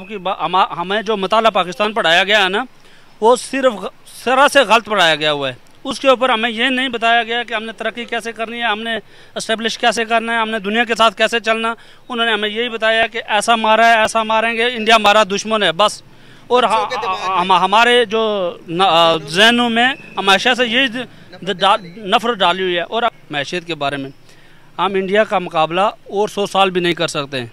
आपकी हमें जो मताला पाकिस्तान पढ़ाया गया है ना वो सिर्फ़ सरा से गलत पढ़ाया गया हुआ है। उसके ऊपर हमें ये नहीं बताया गया कि हमने तरक्की कैसे करनी है हमने इस्टेब्लिश कैसे करना है हमने दुनिया के साथ कैसे चलना उन्होंने हमें यही बताया कि ऐसा मारा है ऐसा मारेंगे इंडिया हमारा दुश्मन है बस। और हम हमारे जो जहनों में हमेशा से यही नफरत डाली हुई है। और मैशियत के बारे में हम इंडिया का मुकाबला और सौ साल भी नहीं कर सकते। हैं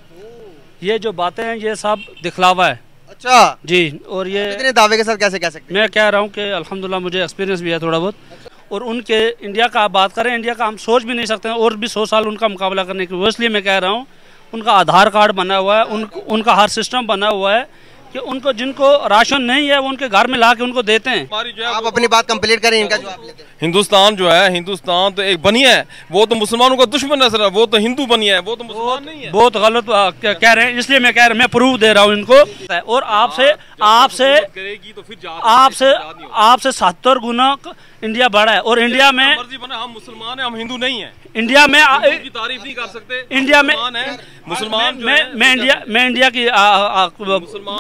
ये जो बातें हैं ये सब दिखलावा है। अच्छा। जी और ये इतने दावे के साथ कैसे कह सकते मैं कह रहा हूँ कि अल्हम्दुलिल्लाह मुझे एक्सपीरियंस भी है थोड़ा बहुत। अच्छा। और उनके इंडिया का आप बात करें इंडिया का हम सोच भी नहीं सकते और भी सौ साल उनका मुकाबला करने की। वो इसलिए मैं कह रहा हूँ उनका आधार कार्ड बना हुआ है उन उनका हर सिस्टम बना हुआ है कि उनको जिनको राशन नहीं है वो उनके घर में ला के उनको देते हैं। आप अपनी बात कंप्लीट करें इनका जवाब लेते हैं। हिंदुस्तान जो है हिंदुस्तान तो एक बनिया है। वो तो मुसलमानों का दुश्मन है सर। वो तो हिंदू बनिया है वो तो मुसलमान नहीं है। बहुत गलत कह रहे हैं? इसलिए मैं कह रहा मैं प्रूफ दे रहा हूँ इनको। और आपसे आपसे तो आपसे आपसे सत्तर गुना इंडिया बड़ा है। और इंडिया में मर्ज़ी बना हम मुसलमान है हम हिंदू नहीं है। इंडिया में की तारीफ़ नहीं कर सकते। इंडिया में मुसलमान मैं मैं इंडिया मैं इंडिया की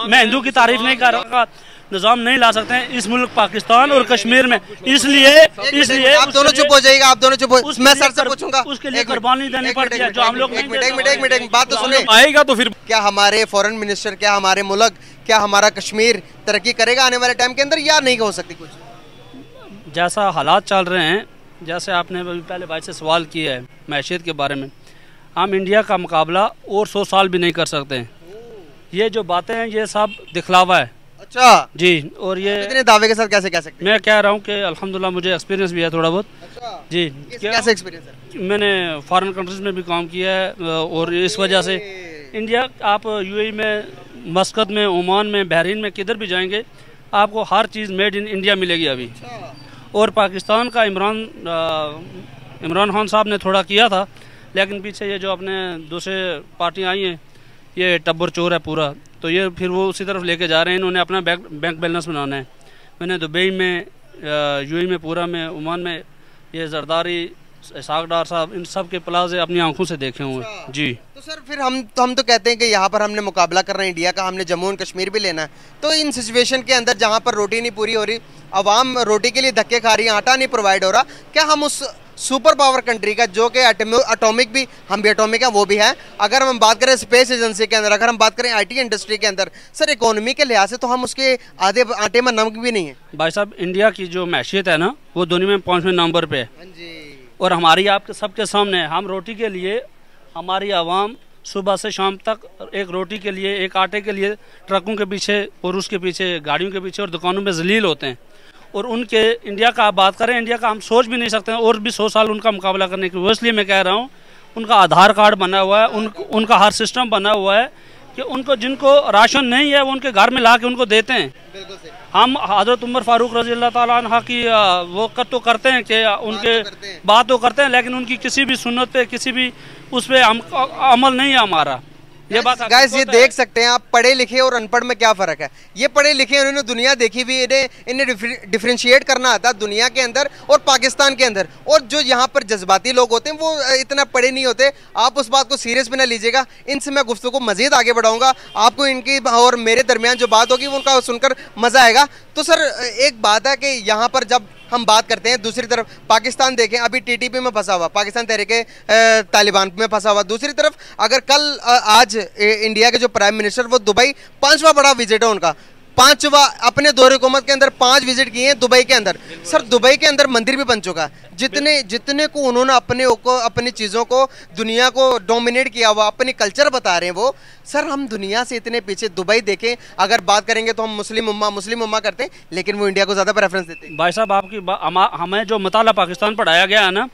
मैं हिंदू की तारीफ़ नहीं कर रहा। निज़ाम नहीं ला सकते हैं इस मुल्क पाकिस्तान और कश्मीर में। इसलिए इसलिए आप दोनों चुप हो जाएगा आप दोनों चुप हो मैं सर से पूछूँगा। उसके लिए कुर्बानी देनी पड़ती है जो हम लोग मिनट, नहीं एक मिनट देते। एक मिनट एक मिनट बात तो सुनिए। आएगा तो फिर क्या हमारे फॉरेन मिनिस्टर क्या हमारे मुल्क क्या हमारा कश्मीर तरक्की करेगा आने वाले टाइम के अंदर या नहीं हो सकती कुछ? जैसा हालात चल रहे हैं जैसे आपने अभी पहले भाई से सवाल किया है मैशियत के बारे में हम इंडिया का मुकाबला और सौ साल भी नहीं कर सकते। हैं ये जो बातें हैं ये सब दिखलावा है। अच्छा। जी और ये इतने दावे के साथ कैसे कह सकते मैं कह रहा हूँ कि अल्हम्दुलिल्लाह मुझे एक्सपीरियंस भी है थोड़ा बहुत। अच्छा। जी कैसे एक्सपीरियंस है? मैंने फॉरेन कंट्रीज़ में भी काम किया है और इस वजह से इंडिया आप यूएई में मस्कत में ओमान में बहरीन में किधर भी जाएँगे आपको हर चीज़ मेड इन इंडिया मिलेगी अभी। और पाकिस्तान का इमरान इमरान खान साहब ने थोड़ा किया था लेकिन पीछे ये जो अपने दूसरे पार्टियाँ आई हैं ये टब्बर चोर है पूरा। तो ये फिर वो उसी तरफ़ लेके जा रहे हैं इन्होंने अपना बैंक बैंक बैलेंस बनाना है। मैंने दुबई में यूएई में पूरा में ओमान में ये जरदारी सागडार साहब इन सब के प्लाजे अपनी आँखों से देखे हुए हैं। जी। तो सर फिर हम तो हम तो कहते हैं कि यहाँ पर हमने मुकाबला करना है इंडिया का हमने जम्मू एंड कश्मीर भी लेना है। तो इन सिचुएशन के अंदर जहाँ पर रोटी नहीं पूरी हो रही आवाम रोटी के लिए धक्के खा रही है आटा नहीं प्रोवाइड हो रहा क्या हम उस सुपर पावर कंट्री का जो कि एटॉमिक भी हम भी एटॉमिक है वो भी है। अगर हम बात करें स्पेस एजेंसी के अंदर अगर हम बात करें आईटी इंडस्ट्री के अंदर सर इकोनॉमी के लिहाज से तो हम उसके आधे आटे में नमक भी नहीं है। भाई साहब इंडिया की जो मैशियत है ना वो दुनिया में पाँचवें नंबर पर है। हाँ और हमारी आपके सबके सामने हम रोटी के लिए हमारी आवाम सुबह से शाम तक एक रोटी के लिए एक आटे के लिए ट्रकों के पीछे और उसके पीछे गाड़ियों के पीछे और दुकानों में जलील होते हैं। और उनके इंडिया का आप बात करें इंडिया का हम सोच भी नहीं सकते हैं। और भी सौ साल उनका मुकाबला करने की वो इसलिए मैं कह रहा हूँ उनका आधार कार्ड बना हुआ है उन उनका हर सिस्टम बना हुआ है कि उनको जिनको राशन नहीं है वो उनके घर में ला के उनको देते हैं। हम हज़रत उमर फारूक रज़ी अल्लाह अन्हा की वो कर तो करते हैं कि उनके बात तो करते हैं लेकिन उनकी किसी भी सुनत पे किसी भी उस पर अमल नहीं है हमारा। ये बात गाइस ये देख सकते हैं आप पढ़े लिखे और अनपढ़ में क्या फ़र्क है। ये पढ़े लिखे उन्होंने दुनिया देखी हुई इन्हें इन्हें डिफ्रेंशिएट करना आता दुनिया के अंदर और पाकिस्तान के अंदर। और जो यहाँ पर जज्बाती लोग होते हैं वो इतना पढ़े नहीं होते। आप उस बात को सीरियस भी ना लीजिएगा। इनसे मैं गुफ्तु को मजीद आगे बढ़ाऊँगा। आपको इनकी और मेरे दरमियान जो बात होगी उनका सुनकर मज़ा आएगा। तो सर एक बात है कि यहाँ पर जब हम बात करते हैं, दूसरी तरफ़ पाकिस्तान देखें, अभी टीटीपी में फंसा हुआ, पाकिस्तान तहरीके तालिबान में फंसा हुआ। दूसरी तरफ़, अगर कल आज इंडिया के जो प्राइम मिनिस्टर वो दुबई, पांचवा बड़ा विज़िट है उनका। पांचवा अपने दौरे हुकूमत के अंदर पाँच विज़िट किए हैं दुबई के अंदर। सर, दुबई के अंदर मंदिर भी बन चुका। है जितने जितने को उन्होंने अपने को, अपनी चीज़ों को, दुनिया को डोमिनेट किया हुआ, अपनी कल्चर बता रहे हैं वो, सर, हम दुनिया से इतने पीछे दुबई देखें, अगर बात करेंगे तो हम मुस्लिम उम्मा मुस्लिम उम्मा करते हैं, लेकिन वो इंडिया को ज़्यादा प्रेफरेंस देते हैं। भाई साहब, आपकी हमें जो मताला पाकिस्तान पढ़ाया गया है ना,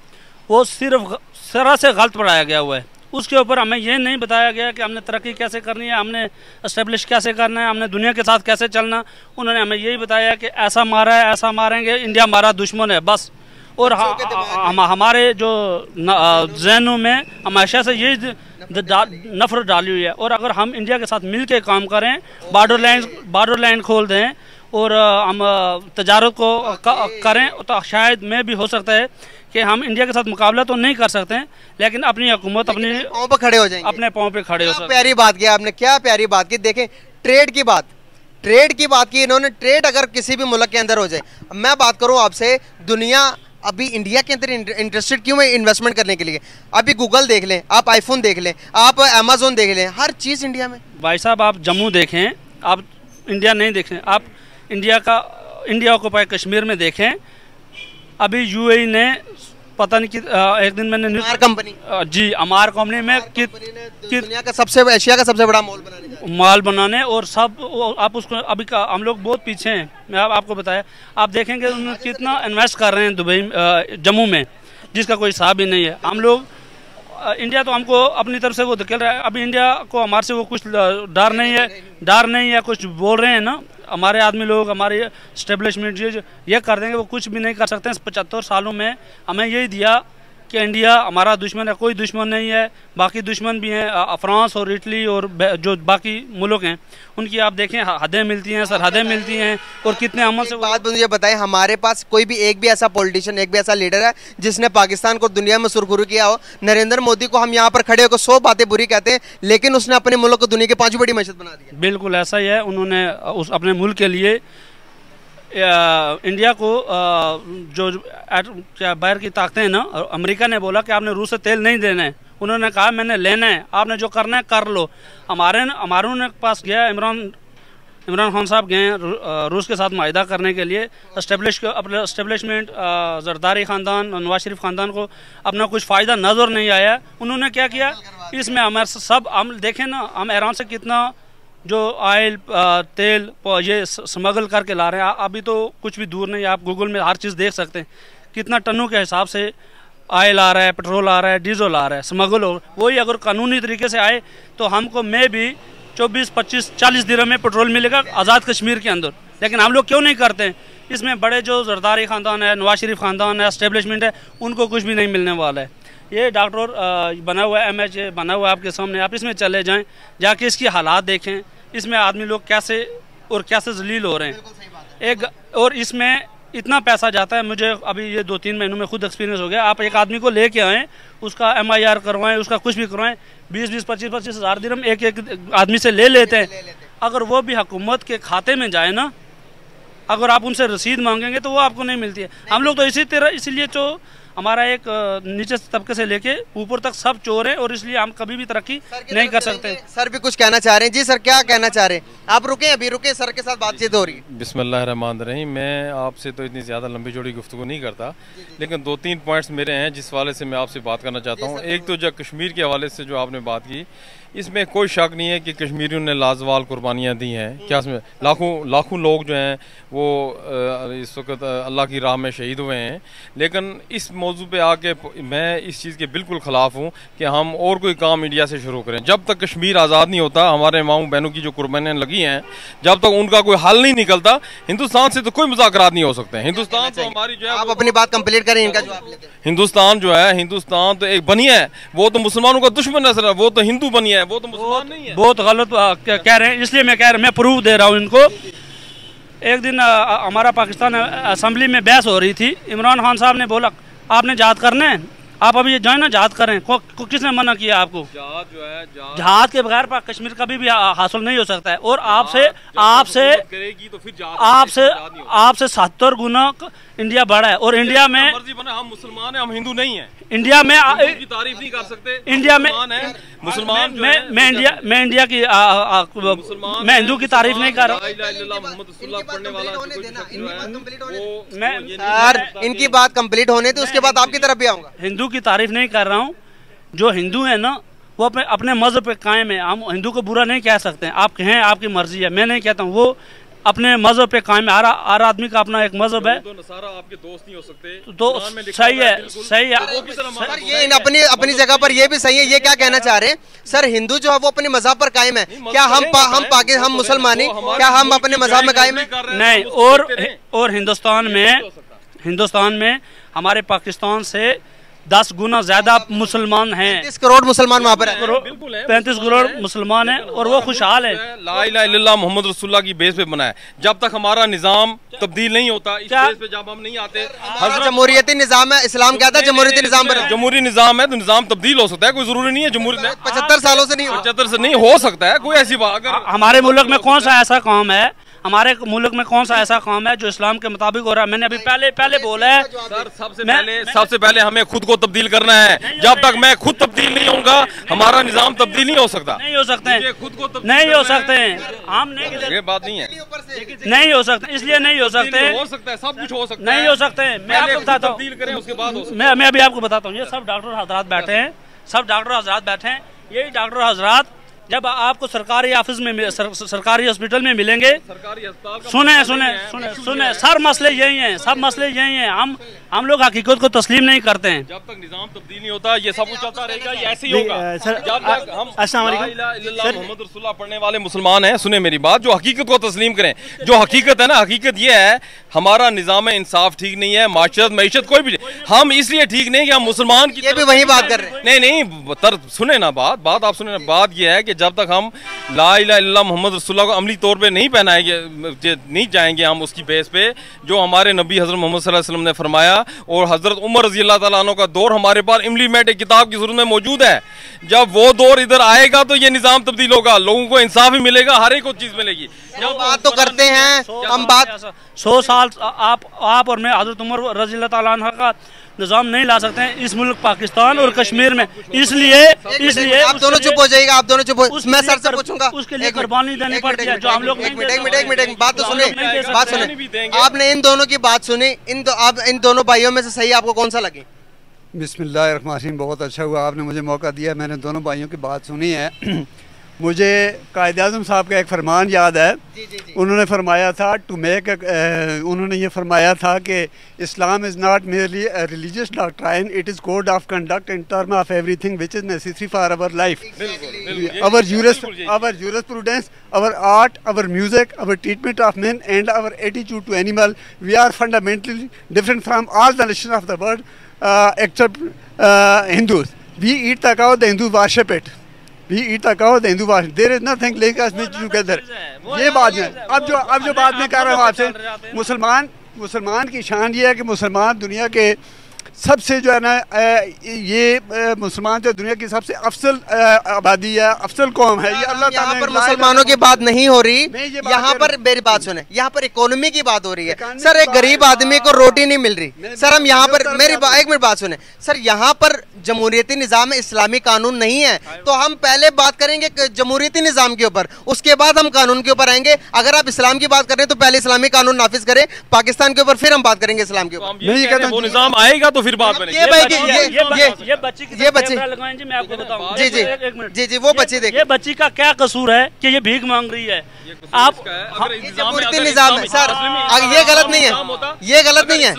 वो सिर्फ़ सरा से गलत पढ़ाया गया हुआ है। उसके ऊपर हमें ये नहीं बताया गया कि हमने तरक्की कैसे करनी है हमने इस्टेब्लिश कैसे करना है हमने दुनिया के साथ कैसे चलना। उन्होंने हमें यही बताया कि ऐसा मारा है ऐसा मारेंगे इंडिया हमारा दुश्मन है बस। और हम हमारे जो जहनों में हमेशा से यही नफरत डाली हुई है। और अगर हम इंडिया के साथ मिल के काम करें बॉर्डर लाइन बॉर्डर लाइन खोल दें और हम तजारत को करें तो शायद में भी हो सकता है कि हम इंडिया के साथ मुकाबला तो नहीं कर सकते हैं लेकिन अपनी हुकूमत अपनी पाँव पर खड़े हो जाएँगे। अपने पाँव पे खड़े हो सकते प्यारी बात की आपने क्या प्यारी बात की। देखें ट्रेड की बात ट्रेड की बात की इन्होंने। ट्रेड अगर किसी भी मुल्क के अंदर हो जाए मैं बात करूँ आपसे दुनिया अभी इंडिया के अंदर इंटरेस्टेड क्यों है इन्वेस्टमेंट करने के लिए? अभी गूगल देख लें आप आईफोन देख लें आप अमेजोन देख लें हर चीज़ इंडिया में। भाई साहब आप जम्मू देखें आप इंडिया नहीं देखें आप इंडिया का इंडिया ऑक्यूपाई कश्मीर में देखें अभी यूएई ने पता नहीं कि एक दिन मैंने अमार कंपनी। जी अमार कंपनी में कि, कि दुनिया का सबसे एशिया का सबसे बड़ा मॉल बनाने माल बनाने और सब आप उसको अभी का हम लोग बहुत पीछे हैं। मैं आप, आपको बताया। आप देखेंगे उन्होंने कितना इन्वेस्ट कर रहे हैं दुबई जम्मू में जिसका कोई हिसाब ही नहीं है। हम लोग इंडिया तो हमको अपनी तरफ़ से वो धकेल रहा है। अभी इंडिया को हमारे से वो कुछ डर नहीं है डर नहीं है कुछ बोल रहे हैं ना। हमारे आदमी लोग, हमारे स्टेब्लिशमेंट ये कर देंगे, वो कुछ भी नहीं कर सकते हैं। पचहत्तर सालों में हमें यही दिया कि इंडिया हमारा दुश्मन है कोई दुश्मन नहीं है बाकी दुश्मन भी हैं फ्रांस और इटली और जो बाकी मुल्क हैं उनकी आप देखें हदें मिलती हैं सरहदें मिलती हैं और कितने अमल से बात मुझे बताएँ हमारे पास कोई भी एक भी ऐसा पॉलिटिशियन एक भी ऐसा लीडर है जिसने पाकिस्तान को दुनिया में सुरखुरु किया हो नरेंद्र मोदी को हम यहाँ पर खड़े होकर सौ बातें बुरी कहते हैं लेकिन उसने अपने मुल्क को दुनिया की पांचवी बड़ी मस्जिद बना दी बिल्कुल ऐसा ही है उन्होंने उस अपने मुल्क के लिए इंडिया को जो क्या बाहर की ताकतें हैं ना अमेरिका ने बोला कि आपने रूस से तेल नहीं देना है। उन्होंने कहा, मैंने लेना है, आपने जो करना है, कर लो। हमारे हमारे पास गया इमरान इमरान खान साहब गए रूस के साथ माहा करने के लिए। इस्टेब्लिश अपने इस्टेब्लिशमेंट जरदारी ख़ानदान, नवाज़ शरीफ ख़ानदान को अपना कुछ फ़ायदा नज़र नहीं आया। उन्होंने क्या किया? इसमें हमारे सब हम देखें ना, हम ईरान से कितना जो ऑयल तेल ये स्मगल करके ला रहे हैं। अभी तो कुछ भी दूर नहीं, आप गूगल में हर चीज़ देख सकते हैं। कितना टनों के हिसाब से ऑयल आ रहा है पेट्रोल आ रहा है डीजल आ रहा है स्मगल हो। वही अगर कानूनी तरीके से आए तो हमको मे भी चौबीस, पच्चीस, चालीस दिनों में पेट्रोल मिलेगा आज़ाद कश्मीर के अंदर। लेकिन हम लोग क्यों नहीं करते हैं? इसमें बड़े जो जरदारी ख़ानदान है, नवाज़ शरीफ ख़ानदान है इस्टेब्लिशमेंट है, उनको कुछ भी नहीं मिलने वाला है। ये डॉक्टर बना हुआ है एम बना हुआ है आपके सामने। आप इसमें चले जाएँ, जाके इसकी हालात देखें। इसमें आदमी लोग कैसे और कैसे जलील हो रहे हैं? एक और इसमें इतना पैसा जाता है मुझे अभी ये दो तीन महीनों में खुद एक्सपीरियंस हो गया। आप एक आदमी को लेके आएँ उसका एम आई आर करवाएँ उसका कुछ भी करवाएँ बीस बीस पच्चीस पच्चीस हज़ार दिन एक एक आदमी से ले लेते हैं। अगर वो भी हुकूमत के खाते में जाए ना अगर आप उनसे रसीद मांगेंगे तो वो आपको नहीं मिलती है। हम लोग तो इसी तरह इसीलिए जो हमारा एक नीचे तबके से लेके ऊपर तक सब चोर है और इसलिए हम कभी भी तरक्की नहीं कर सकते। सर भी कुछ कहना चाह रहे हैं। जी सर क्या कहना चाह रहे हैं? आप रुके अभी रुके। सर के साथ बातचीत हो रही है। बिस्मिल्लाह रही मैं आपसे तो इतनी ज़्यादा लंबी जोड़ी गुफ्तु नहीं करता लेकिन दो तीन पॉइंट्स मेरे हैं जिस वाले से मैं आपसे बात करना चाहता हूँ। एक तो जब कश्मीर के हवाले से जो आपने बात की इसमें कोई शक नहीं है कि कश्मीरियों ने लाजवाल कुर्बानियाँ दी हैं। क्या इसमें लाखों लाखों लोग जो हैं वो इस वक्त अल्लाह की राह में शहीद हुए हैं। लेकिन इस मौजू पे आके मैं इस चीज़ के बिल्कुल ख़िलाफ़ हूँ कि हम और कोई काम इंडिया से शुरू करें। जब तक कश्मीर आज़ाद नहीं होता हमारे माओ बहनों की जो कुर्बानियाँ लगी हैं जब तक उनका कोई हल नहीं निकलता हिंदुस्तान से तो कोई मुजाकर नहीं हो सकते। हिंदुस्तान तो हमारी जो है आप अपनी बात कंप्लीट करें इनका हिंदुस्तान जो है हिंदुस्तान तो एक बनिया है वो तो मुसलमानों का दुश्मन है वो तो हिंदू बनिया है वो तो मुसलमान नहीं है। बहुत गलत कह रहे हैं इसलिए मैं कह रहा मैं प्रूफ दे रहा हूँ इनको। एक दिन हमारा पाकिस्तान असम्बली में बहस हो रही थी इमरान खान साहब ने बोला आपने जात करना है? आप अभी जो है ना जात करें। को, को किसने मना किया आपको? जहाज़ जो है के बगैर कश्मीर कभी भी हासिल नहीं हो सकता है। और आपसे आपसे तो आपसे आपसे सत्तर गुना इंडिया बड़ा है। और इंडिया में हम मुसलमान है हम हिंदू नहीं है। इंडिया में की तारीफ़ नहीं कर सकते। इंडिया में मुसलमान मैं मैं इंडिया मैं इंडिया की मैं हिंदू की तारीफ़ नहीं कर रहा। मैं इनकी बात कंप्लीट होने तो उसके बाद आपकी तरफ़ भी आऊँगा। हिंदू की तारीफ़ नहीं कर रहा हूँ। जो हिंदू है ना वो अपने अपने मज़हब पे कायम है। हम हिंदू को बुरा नहीं कह सकते। आप कहें आपकी मर्ज़ी है। मैं नहीं कहता हूँ वो अपने मज़हब पे कायम है। हर आदमी का अपना एक मज़हब है। तो आपके दोस्त नहीं हो सकते। तो, तो सही है सही है। सर ये अपनी अपनी जगह पर ये भी सही है ये क्या कहना चाह रहे हैं? सर हिंदू जो है वो अपने मज़हब पर कायम है। क्या हम हम पाकिस्तान हम मुसलमानी क्या हम अपने मज़हब में कायम है नहीं और और हिंदुस्तान में हिंदुस्तान में हमारे पाकिस्तान से दस गुना ज़्यादा मुसलमान हैं। तीस करोड़ मुसलमान वहाँ पर है। बिल्कुल है पैंतीस करोड़ मुसलमान हैं और वो खुशहाल है। ला इलाहा इल्लल्लाह मोहम्मद रसुल्ला की बेस पे बना है। जब तक हमारा निज़ाम तब्दील नहीं होता इस बेस पे जब हम नहीं आते जमहूरियती निज़ाम है इस्लाम क्या था जमहूरियती निज़ाम पर जमहूरी निज़ाम है तो निज़ाम तब्दील हो सकता है कोई ज़रूरी नहीं है जमहूरी पचहत्तर सालों से नहीं पचहत्तर से नहीं हो सकता है कोई ऐसी बात अगर हमारे मुल्क में कौन सा ऐसा काम है हमारे मुल्क में कौन सा ऐसा काम है जो इस्लाम के मुताबिक हो रहा है? मैंने अभी पहले पहले बोला है। सर सबसे मैं- पहले सबसे पहले हमें खुद को तब्दील करना है। जब तक मैं खुद तब्दील नहीं होऊँगा हमारा निज़ाम तब्दील नहीं हो सकता। नहीं हो सकते हैं। खुद को नहीं हो सकते हैं। हम नहीं ये बात नहीं है। नहीं हो सकते इसलिए नहीं हो सकते। हो सकता है सब कुछ हो सकता नहीं हो। सकते। हैं मैं आपको बताता हूँ। तब्दील करें उसके बाद मैं मैं अभी आपको बताता हूँ। ये सब डॉक्टर हजरात बैठे हैं। सब डॉक्टर हजरात बैठे हैं। यही डॉक्टर हजरात जब आपको सरकारी ऑफ़िस में सर, सरकारी हॉस्पिटल में मिलेंगे सरकारी सुने सुने सुने सुने सर मसले यही हैं सब मसले यही हैं। हम हम लोग हकीकत को तस्लीम नहीं करते हैं। जब तक निज़ाम तब्दील नहीं होता ये सब कुछ चलता रहेगा ये ऐसे ही होगा। जब तक हम मोहम्मद पढ़ने वाले मुसलमान हैं सुने मेरी बात जो हकीकत को तस्लीम करें। जो हकीकत है ना हकीकत ये है हमारा निज़ाम इंसाफ ठीक नहीं है माशरत मीशत कोई भी हम इसलिए ठीक नहीं कि हम मुसलमान की ये भी वही बात कर रहे हैं। नहीं नहीं तर सुने ना बात बात आप सुने ना। बात यह है कि जब तक हम ला इलाहा इल्लल्लाह मोहम्मद रसूलुल्लाह को अमली तौर पे नहीं पहनाएँगे नहीं जाएँगे हम उसकी बेस पे जो हमारे नबी हज़रत मोहम्मद सल्लल्लाहु वसल्लम ने फरमाया और हज़रत उमर रज़ी अल्लाह तआला का दौर हमारे पास इम्प्लीमेंट एक किताब की सूरत में मौजूद है। जब वो दौर इधर आएगा तो ये निज़ाम तब्दील होगा। लोगों को इंसाफ ही मिलेगा हर एक चीज़ मिलेगी। जब बात तो करते हैं हम बात सौ साल आप आप और मैं हज़रत उमर रज़ी अन्हा का निज़ाम नहीं ला सकते हैं इस मुल्क पाकिस्तान और कश्मीर में। इसलिए इसलिए आप दोनों चुप हो जाइएगा आप दोनों चुप हो मैं सर से पूछूँगा। उसके लिए कुर्बानी देनी पड़ती है, जो हम लोग एक मिनट एक मिनट एक मिनट बात तो सुने बात सुने। आपने इन दोनों की बात सुनी इन आप इन दोनों भाइयों में से सही आपको कौन सा लगे? बिस्मिल्लाहिर्रहमानिर्रहीम बहुत अच्छा हुआ आपने मुझे मौका दिया मैंने दोनों भाइयों की बात सुनी है। मुझे कायद अजम साहब का एक फरमान याद है। उन्होंने फरमाया था टू मेक उन्होंने ये फरमाया था कि Islam is not merely religious doctrine it is code of conduct in term of everything which is necessary for our life our euros our jurisprudence our art our music our treatment of man and our attitude to animal we are fundamentally different from all the nation of the world except Hindus we eat the cow the Hindu worship it भी ईटा कहो तो हिंदू भाषण there is nothing link us much ये बात है। अब जो अब जो बात में कह रहा हूँ आपसे मुसलमान मुसलमान की शान ये है कि मुसलमान दुनिया के सबसे जो है ना ये मुसलमान जो दुनिया की सबसे अफसल आबादी है अफसल कौम है ये अल्लाह यहाँ ताला पर मुसलमानों की बात नहीं हो रही। यहाँ पर मेरी बात सुने यहाँ पर इकोनॉमी की बात हो रही है। सर एक गरीब आदमी को रोटी नहीं मिल रही। सर हम यहाँ पर मेरी एक मिनट बात सुने। सर यहाँ पर जमहूरियती निज़ाम इस्लामी कानून नहीं है। तो हम पहले बात करेंगे जमहूरियती निज़ाम के ऊपर। उसके बाद हम कानून के ऊपर आएँगे। अगर आप इस्लाम की बात करें तो पहले इस्लामी कानून नाफिज करें। पाकिस्तान के ऊपर फिर हम बात करेंगे इस्लाम के तो ऊपर हैं, वो निज़ाम आएगा तो फिर बात बनेगी। ये भाई बच्ची- की- ये ये- बच्ची- ये- बच्ची ये बच्ची- लगाएँ जी मैं आपको बताऊँ। जी, जी। एक- एक मिनट। जी, जी, वो बच्ची देखिए। ये बच्ची का क्या कसूर है कि ये भीख मांग रही है? आप हाँ, ये निज़ाम है सर अगर ये गलत नहीं है। ये गलत नहीं है।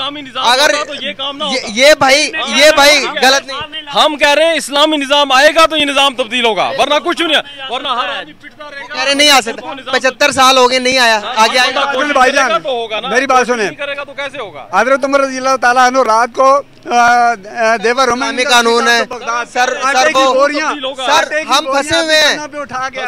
अगर ये काम ना ये, होता। ये भाई ये भाई गलत नहीं। हम कह रहे हैं इस्लामी निज़ाम आएगा तो ये निज़ाम तब्दील होगा वरना कुछ नहीं वरना हर आदमी पिटता रहेगा। रहे नहीं आ सकता। पचहत्तर साल हो गए नहीं आया। आगे आएगा। भाईजान, तो मेरी बात सुने। करेगा तो कैसे होगा? हज़रत उमर रज़ी ताला रात को देवर हमी कानून है। सर सर वो सर हम फंसे हुए हैं।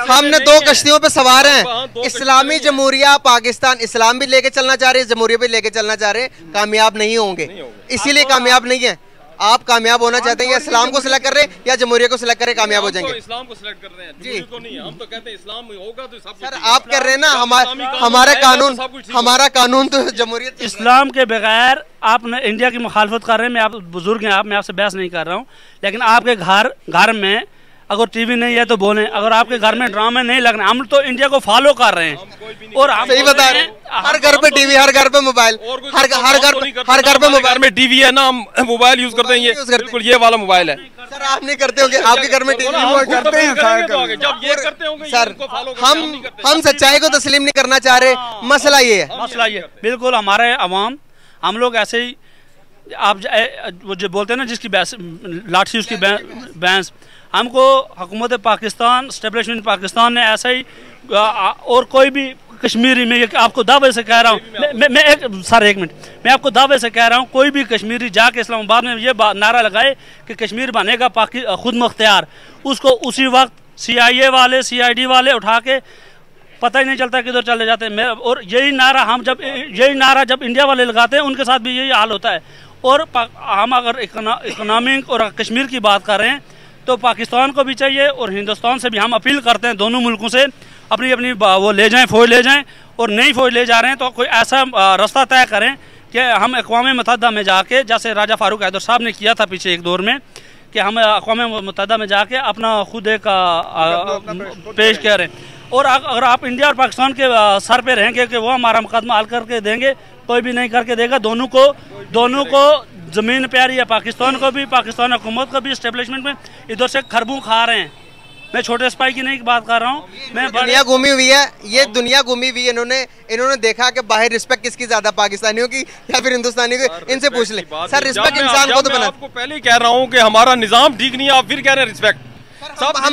हमने दो कश्तियों पे सवार हाँ, इस्लामी जमहूरिया पाकिस्तान इस्लाम भी लेके चलना चाह रहे हैं जमहूरिया भी लेके चलना चाह रहे हैं। कामयाब नहीं होंगे। इसीलिए कामयाब नहीं है। आप कामयाब होना चाहते हैं या इस्लाम को सिलेक्ट कर रहे हैं या जमहूरिया को सिलेक्ट करें कामयाब हो तो जाएँगे इस्लाम को सिलेक्ट कर रहे हैं जी। तो को नहीं हम तो कहते हैं इस्लाम होगा तो सब सर आप कर रहे हैं ना हमारा कानून हमारा तो कानून। हमारा कानून तो जमहूरियत इस्लाम के बगैर आप इंडिया की मुखालफत कर रहे हैं मैं आप बुज़ुर्ग हैं आप मैं आपसे बहस नहीं कर रहा हूँ लेकिन आपके घर घर में अगर टीवी नहीं है तो बोलें अगर आपके घर में ड्रामे नहीं लग रहे हम तो इंडिया को फॉलो कर रहे हैं। और हम सही बता रहे हैं हर घर पे टीवी हर घर पे मोबाइल हर हर घर तो करते, हर घर पे मोबाइल। में टीवी है ना हम मोबाइल यूज़ करते हैं ये। हैं। बिल्कुल ये वाला मोबाइल है। सर आप नहीं करते होंगे आपके घर में टीवी खुद करते हैं, सारे तो हम हम सच्चाई को तस्लीम नहीं करना चाह रहे मसला ये है। मसला ये बिल्कुल हमारे अवाम हम लोग ऐसे ही आप वो जो बोलते हैं ना जिसकी लाठी उसकी बैंस हमको हुकूमत पाकिस्तान स्टेबलिशमेंट पाकिस्तान ने ऐसा ही और कोई भी कश्मीरी में आपको दावे से कह रहा हूँ मैं, मैं, मैं एक सर एक मिनट मैं आपको दावे से कह रहा हूँ कोई भी कश्मीरी जाके इस्लामाबाद में ये नारा लगाए कि कश्मीर बनेगा पाकि खुद मुख्तियार। उसको उसी वक्त सीआईए वाले सीआईडी वाले उठा के पता ही नहीं चलता किधर चले जाते हैं। और यही नारा हम जब यही नारा जब इंडिया वाले लगाते हैं उनके साथ भी यही हाल होता है। और हम अगर इकोनॉमिक और कश्मीर की बात कर रहे हैं तो पाकिस्तान को भी चाहिए और हिंदुस्तान से भी हम अपील करते हैं दोनों मुल्कों से अपनी अपनी वो ले जाएँ, फौज ले जाएँ और नई फौज ले जा रहे हैं तो कोई ऐसा रास्ता तय करें कि हम अकवा मुतहदा में जाके, जैसे राजा फारूक हैदर साहब ने किया था पीछे एक दौर में, कि हम अकवा मुतहदा में जाके अपना खुद एक पेश करें और अगर आप इंडिया और पाकिस्तान के सर पे रहेंगे कि वो हमारा मुकदमा हल करके देंगे, कोई भी नहीं करके देगा, दोनों को दोनों को ज़मीन प्यारी है पाकिस्तान को भी पाकिस्तान हुकूमत को भी इस्टेब्लिशमेंट में। इधर से खरबू खा रहे हैं। मैं छोटे स्पाई की नहीं बात कर रहा हूँ। मैं दुनिया घूमी हुई है ये दुनिया घूमी हुई है। इन्होंने इन्होंने देखा कि बाहर रिस्पेक्ट किसकी ज़्यादा पाकिस्तानियों की या फिर हिंदुस्तानियों की? इनसे पूछ ले। सर रिस्पेक्ट इंसान को तो बना आपको पहले ही कह रहा हूँ कि हमारा निज़ाम ठीक नहीं है आप फिर कह रहे हैं रिस्पेक्ट सब हम